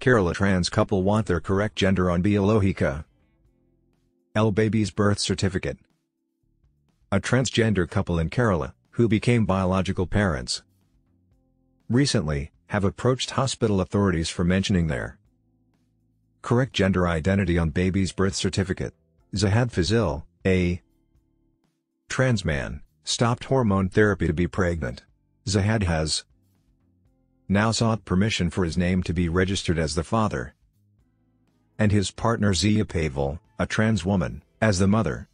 Kerala trans couple want their correct gender on Biologica. L baby's birth certificate. A transgender couple in Kerala, who became biological parents, recently, have approached hospital authorities for mentioning their correct gender identity on baby's birth certificate. Zahhad Fazil, a trans man, stopped hormone therapy to be pregnant. Zahhad has now sought permission for his name to be registered as the father, and his partner Ziya Paval, a trans woman, as the mother.